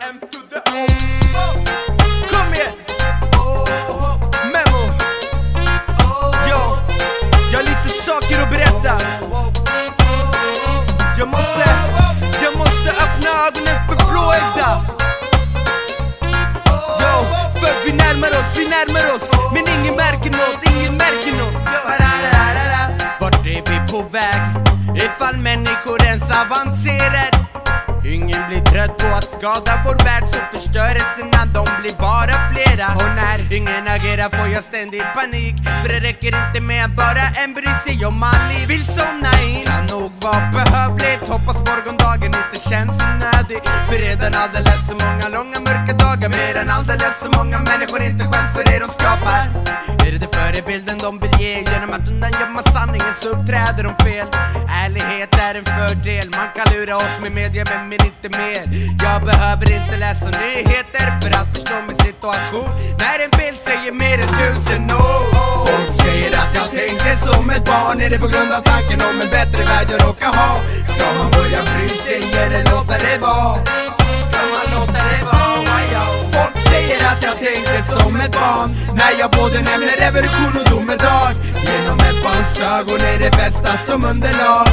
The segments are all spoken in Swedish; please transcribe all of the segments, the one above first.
M to the O. Kom igen! Oh, memo! Yo, jag har lite saker att berätta. Jag måste, jag måste öppna ögonen för blåögda. Yo, för vi närmar oss, vi närmar oss. Men ingen märker nåt, ingen märker nåt. Vart är vi på väg? Ifall människor ens avancerar på att skada vår värld så förstörelserna de blir bara flera. Och när ingen agerar får jag ständig panik. För det räcker inte med att bara en bryr sig om man Vill somna in, kan nog vara behövligt. Hoppas morgondagen inte känns onödig. För redan alldeles så många långa mörka jagar Mer än alldeles så många människor inte skäms för det de skapar. Är det förebilden de vill ge? Genom att undangömma sanningen så uppträder de fel. Ärlighet är en fördel, man kan lura oss med media men, inte mer. Jag behöver inte läsa nyheter för att förstå min situation. När en bild säger mer än tusen ord. Folk säger att jag tänker som ett barn. Är det på grund av tanken om en bättre värld jag råkar ha? Ska man börja bry sig eller låta det vara? Att jag tänker som ett barn. När jag både nämner revolution och domedag Genom ett barns ögon är det bästa som underlag.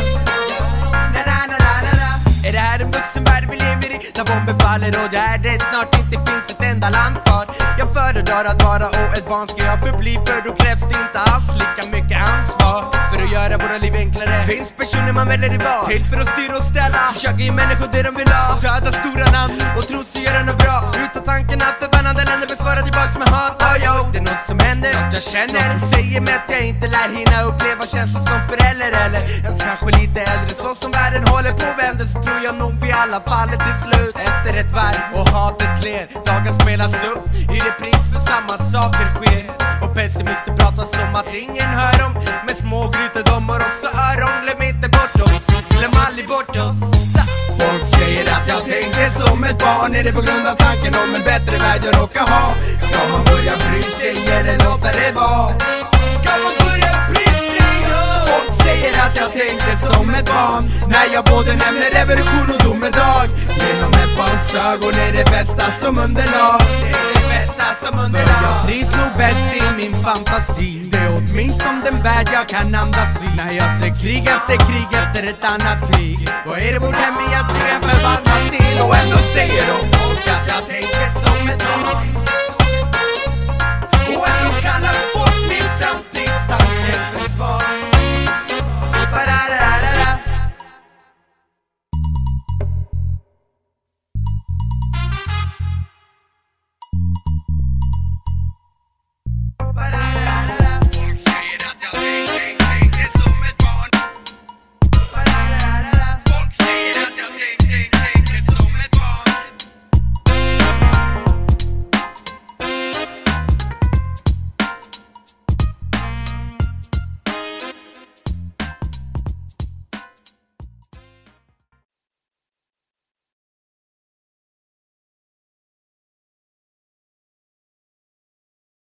Na, na, na, na, na, na. Är det här en vuxenvärld vi lever i? Där bomber faller och där det snart inte finns ett enda land kvar. Jag föredrar att vara och ett barn ska jag förbli För då krävs det inte alls lika mycket ansvar. För att göra våra liv enklare Finns personer man väljer i val. Till för att styra och ställa Försöka ge människor det de vill ha. Och döda stora namn och tro sig göra något bra. Utan tanken att Andra länder besvarar tillbaks med hat. Oh, yo. Det är något som händer, något jag känner Något som säger mig att jag inte lär hinna uppleva känslan som förälder. Eller ens kanske lite äldre Så som världen håller på och vänder så tror jag nog vi alla faller till slut. Efter ett varv och hatet ler Dagar spelas upp. I repris för samma saker sker. Och pessimister pratar som att ingen hör dem Men smågrytor de har också öron. Glöm inte jag som ett barn Är det på grund av tanken om en bättre värld jag råkar ha? Ska man börja bry sig eller låta det vara? Ska man börja bry sig? Folk säger att jag tänker som ett barn När jag både nämner revolution och domedag Genom ett barns ögon är det bästa som underlag Det är det bästa som underlag Jag trivs nog bäst i min fantasi som den värld jag kan andas i. När jag ser krig efter krig efter ett annat krig Då är det vårt hem egentligen förvandlas till. Och ändå säger de folk att jag tänker som ett barn.